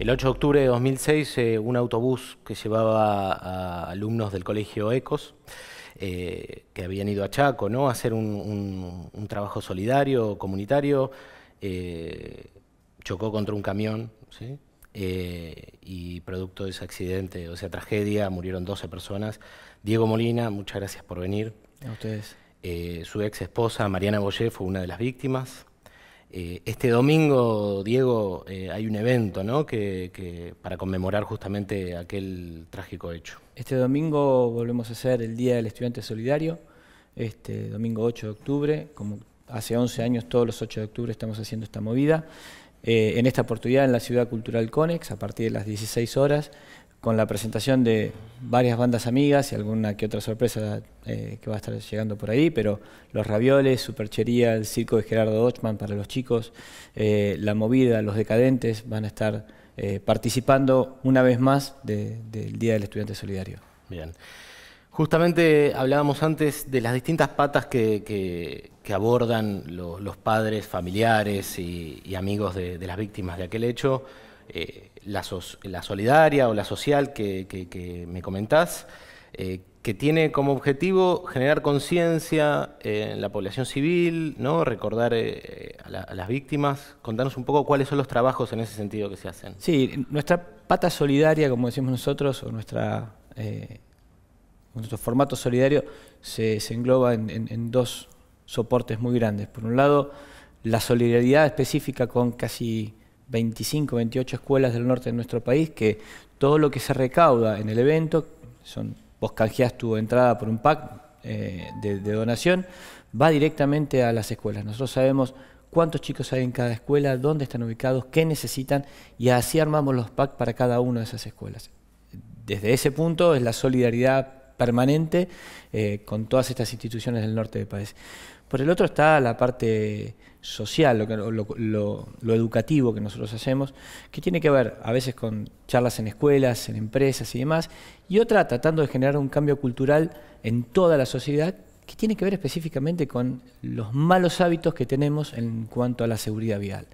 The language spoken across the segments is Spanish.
El 8 de octubre de 2006, eh, un autobús que llevaba a alumnos del colegio ECOS, eh, que habían ido a Chaco ¿no? a hacer un, trabajo solidario, comunitario, eh, chocó contra un camión y producto de ese accidente, o sea, tragedia, murieron 12 personas. Diego Molina, muchas gracias por venir. A ustedes. su ex esposa, Mariana Boyé, fue una de las víctimas. Eh, este domingo, Diego, eh, hay un evento ¿no? que, para conmemorar justamente aquel trágico hecho. Este domingo volvemos a hacer el Día del Estudiante Solidario, este domingo 8 de octubre, como hace 11 años todos los 8 de octubre estamos haciendo esta movida. Eh, en esta oportunidad en la Ciudad Cultural Conex, a partir de las 16 horas, con la presentación de varias bandas amigas y alguna que otra sorpresa eh, que va a estar llegando por ahí, pero los ravioles, superchería, el circo de Gerardo Ochman para los chicos, eh, la movida, los decadentes van a estar eh, participando una vez más del Día del Estudiante Solidario. Bien. Justamente hablábamos antes de las distintas patas que, abordan los padres, familiares y, amigos de, las víctimas de aquel hecho la, solidaria o la social que, me comentás, eh, que tiene como objetivo generar conciencia en la población civil, ¿no? recordar eh, a, las víctimas. Contanos un poco cuáles son los trabajos en ese sentido que se hacen. Sí, nuestra pata solidaria, como decimos nosotros, o nuestra, eh, nuestro formato solidario se, engloba en dos soportes muy grandes. Por un lado, la solidaridad específica con casi 25, 28 escuelas del norte de nuestro país que todo lo que se recauda en el evento, son, vos canjeás tu entrada por un pack eh, de, donación, va directamente a las escuelas. Nosotros sabemos cuántos chicos hay en cada escuela, dónde están ubicados, qué necesitan y así armamos los packs para cada una de esas escuelas. Desde ese punto es la solidaridad permanente eh, con todas estas instituciones del norte del país. Por el otro está la parte social, lo, educativo que nosotros hacemos, que tiene que ver a veces con charlas en escuelas, en empresas y demás, y otra tratando de generar un cambio cultural en toda la sociedad que tiene que ver específicamente con los malos hábitos que tenemos en cuanto a la seguridad vial.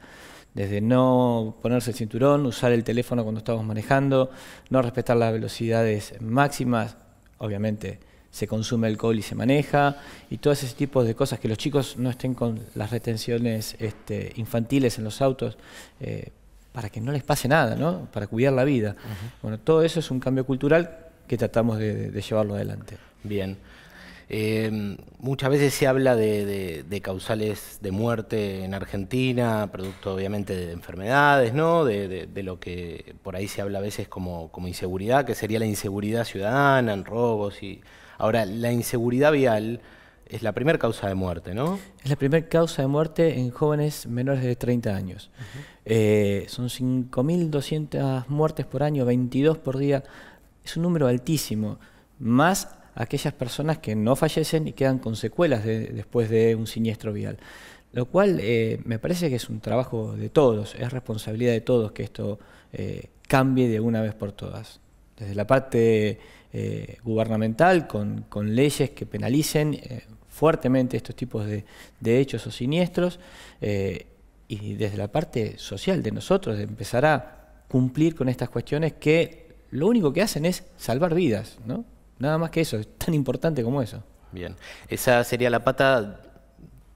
Desde no ponerse el cinturón, usar el teléfono cuando estamos manejando, no respetar las velocidades máximas, obviamente se consume alcohol y se maneja, y todo ese tipo de cosas, que los chicos no estén con las retenciones este, infantiles en los autos, eh, para que no les pase nada, ¿no? para cuidar la vida. Bueno, todo eso es un cambio cultural que tratamos de, llevarlo adelante. Bien. Eh, muchas veces se habla de, causales de muerte en Argentina, producto obviamente de enfermedades, ¿no? De, lo que por ahí se habla a veces como, como inseguridad, que sería la inseguridad ciudadana, en robos y Ahora, la inseguridad vial es la primera causa de muerte, ¿no? Es la primera causa de muerte en jóvenes menores de 30 años. Eh, son 5.200 muertes por año, 22 por día. Es un número altísimo, más aquellas personas que no fallecen y quedan con secuelas después de un siniestro vial. Lo cual eh, me parece que es un trabajo de todos, es responsabilidad de todos que esto eh, cambie de una vez por todas. Desde la parte eh, gubernamental con, leyes que penalicen fuertemente estos tipos de, hechos o siniestros y desde la parte social de nosotros de empezar a cumplir con estas cuestiones que lo único que hacen es salvar vidas, ¿no? Nada más que eso, es tan importante como eso. Bien, esa sería la pata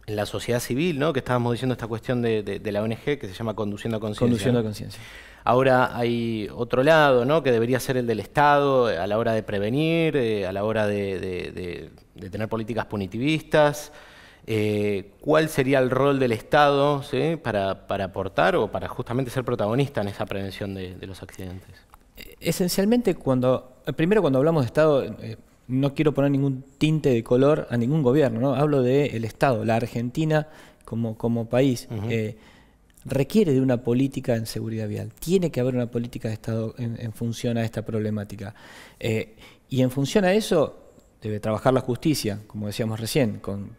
en la sociedad civil, ¿no? Que estábamos diciendo esta cuestión de, de la ONG que se llama Conduciendo a Conciencia. Conduciendo a Conciencia. Ahora hay otro lado, ¿no? que debería ser el del Estado eh, a la hora de prevenir, eh, a la hora de, tener políticas punitivistas. Eh, ¿Cuál sería el rol del Estado para, aportar o para justamente ser protagonista en esa prevención de, los accidentes? Esencialmente, cuando primero cuando hablamos de Estado, no quiero poner ningún tinte de color a ningún gobierno, ¿no? hablo del Estado, la Argentina como, como país requiere de una política en seguridad vial. Tiene que haber una política de Estado en, función a esta problemática. Eh, y en función a eso debe trabajar la justicia, como decíamos recién, con,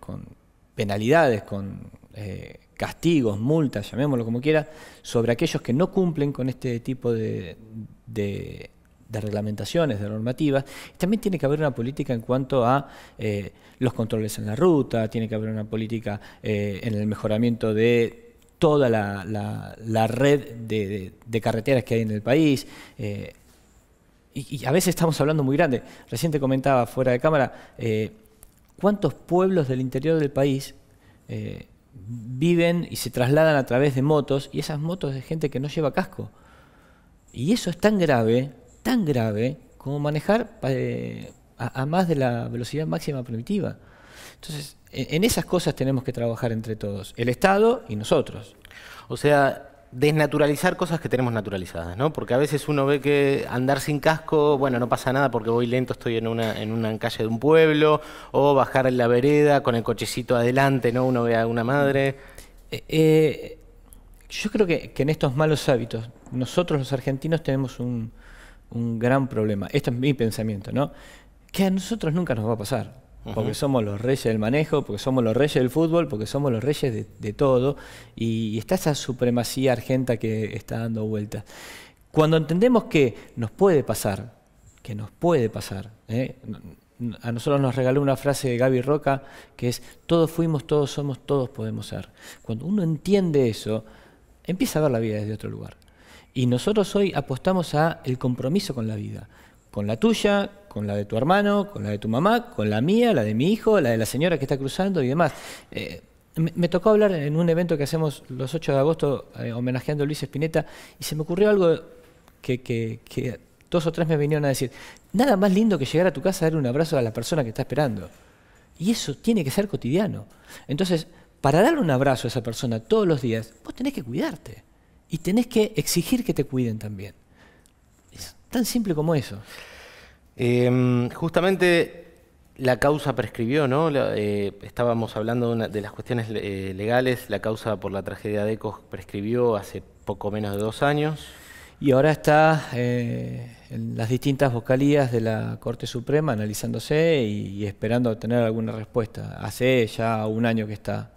penalidades, con eh, castigos, multas, llamémoslo como quiera, sobre aquellos que no cumplen con este tipo de, reglamentaciones, de normativas. También tiene que haber una política en cuanto a eh, los controles en la ruta, tiene que haber una política en el mejoramiento de toda la, red de, carreteras que hay en el país. Eh, y, a veces estamos hablando muy grande. Reciente comentaba fuera de cámara, eh, ¿cuántos pueblos del interior del país eh, viven y se trasladan a través de motos y esas motos de gente que no lleva casco? Y eso es tan grave, tan grave, como manejar a, a más de la velocidad máxima permitida. Entonces, en esas cosas tenemos que trabajar entre todos, el Estado y nosotros. O sea, desnaturalizar cosas que tenemos naturalizadas, ¿no? Porque a veces uno ve que andar sin casco, bueno, no pasa nada porque voy lento, estoy en una, en una calle de un pueblo, o bajar en la vereda con el cochecito adelante, ¿no? Uno ve a una madre. Eh, eh, yo creo que, en estos malos hábitos, nosotros los argentinos tenemos un, un gran problema. Esto es mi pensamiento, ¿no? Que a nosotros nunca nos va a pasar porque somos los reyes del manejo, porque somos los reyes del fútbol, porque somos los reyes de, todo, y, está esa supremacía argenta que está dando vueltas. Cuando entendemos que nos puede pasar, que nos puede pasar, ¿eh? a nosotros nos regaló una frase de Gaby Roca que es, todos fuimos, todos somos, todos podemos ser. Cuando uno entiende eso, empieza a ver la vida desde otro lugar. Y nosotros hoy apostamos a el compromiso con la vida con la tuya, con la de tu hermano, con la de tu mamá, con la mía, la de mi hijo, la de la señora que está cruzando y demás. Eh, me, tocó hablar en un evento que hacemos los 8 de agosto eh, homenajeando a Luis Espineta y se me ocurrió algo que, que, dos o tres me vinieron a decir, nada más lindo que llegar a tu casa a dar un abrazo a la persona que está esperando. Y eso tiene que ser cotidiano. Entonces, para darle un abrazo a esa persona todos los días, vos tenés que cuidarte y tenés que exigir que te cuiden también. Tan simple como eso. Em, justamente la causa prescribió, ¿no? Eh, estábamos hablando de, las cuestiones eh, legales, la causa por la tragedia de Ecos prescribió hace poco menos de dos años. Y ahora está eh, en las distintas vocalías de la Corte Suprema analizándose y, y esperando obtener alguna respuesta. Hace ya un año que está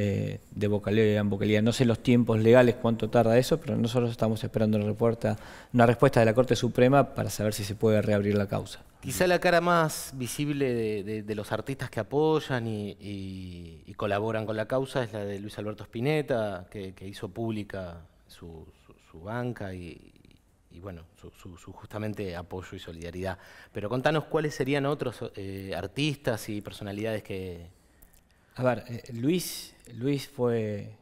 eh, de vocalía en vocalía. No sé los tiempos legales, cuánto tarda eso, pero nosotros estamos esperando una respuesta, una respuesta de la Corte Suprema para saber si se puede reabrir la causa. Quizá la cara más visible de, los artistas que apoyan y, colaboran con la causa es la de Luis Alberto Spinetta, que, hizo pública su, banca y, bueno, su, justamente apoyo y solidaridad. Pero contanos cuáles serían otros eh, artistas y personalidades que... A ver, eh, Luis Luis fue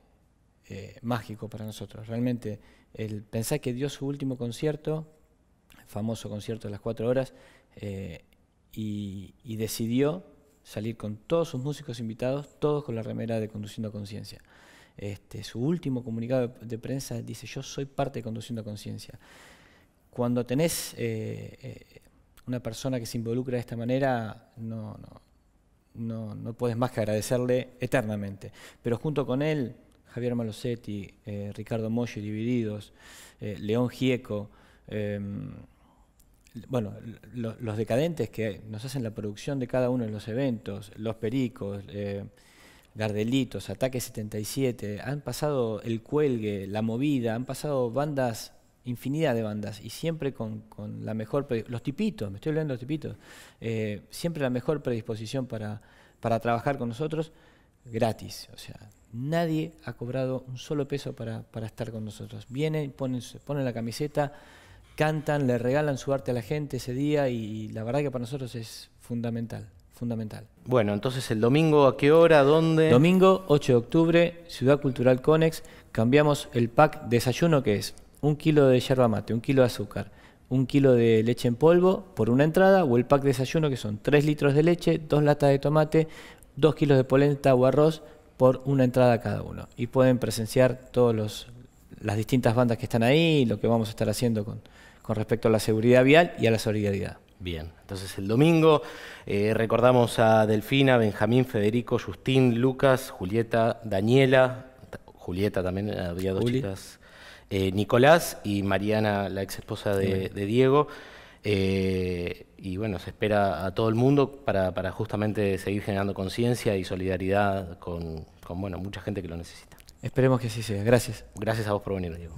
eh, mágico para nosotros. Realmente, el pensar que dio su último concierto, famoso concierto de las cuatro horas, eh, y, decidió salir con todos sus músicos invitados, todos con la remera de Conduciendo Conciencia. Este, su último comunicado de, prensa dice, yo soy parte de Conduciendo Conciencia. Cuando tenés una persona que se involucra de esta manera, no, no, no, no puedes más que agradecerle eternamente. Pero junto con él, Javier Malosetti, eh, Ricardo Moyo, Divididos, eh, León Gieco, em, bueno, los decadentes que nos hacen la producción de cada uno de los eventos, Los Pericos, eh, Gardelitos, Ataque 77, han pasado El Cuelgue, La Movida, han pasado bandas infinidad de bandas y siempre con, la mejor, los tipitos, me estoy hablando de los tipitos, eh, siempre la mejor predisposición para, para trabajar con nosotros gratis. O sea, nadie ha cobrado un solo peso para, estar con nosotros. Vienen, ponen, ponen la camiseta, cantan, le regalan su arte a la gente ese día y la verdad que para nosotros es fundamental. Fundamental. Bueno, entonces el domingo, ¿a qué hora? ¿Dónde? Domingo 8 de octubre, Ciudad Cultural Conex. Cambiamos el pack desayuno que es un kilo de yerba mate, un kilo de azúcar, un kilo de leche en polvo por una entrada o el pack de desayuno que son 3 litros de leche, 2 latas de tomate, 2 kilos de polenta o arroz por una entrada cada uno. Y pueden presenciar todas las distintas bandas que están ahí y lo que vamos a estar haciendo con, con respecto a la seguridad vial y a la solidaridad. Bien, entonces el domingo eh, recordamos a Delfina, Benjamín, Federico, Justín, Lucas, Julieta, Daniela, Julieta también, había dos chicas eh, Nicolás y Mariana, la ex esposa de, Diego. Eh, y bueno, se espera a todo el mundo para, justamente seguir generando conciencia y solidaridad con, con bueno, mucha gente que lo necesita. Esperemos que así sea. Gracias. Gracias a vos por venir, Diego.